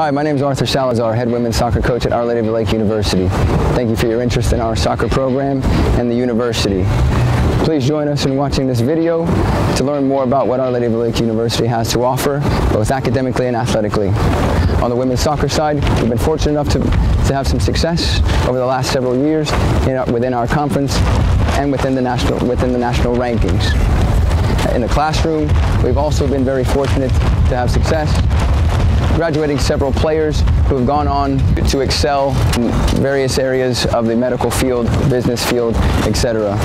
Hi, my name is Arthur Salazar, head women's soccer coach at Our Lady of the Lake University. Thank you for your interest in our soccer program and the university. Please join us in watching this video to learn more about what Our Lady of the Lake University has to offer, both academically and athletically. On the women's soccer side, we've been fortunate enough to, to have some success over the last several years our, within our conference and within the national, within the national rankings. In the classroom, we've also been very fortunate to have success graduating several players who have gone on to excel in various areas of the medical field, business field, etc.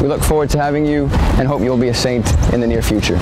We look forward to having you and hope you'll be a saint in the near future.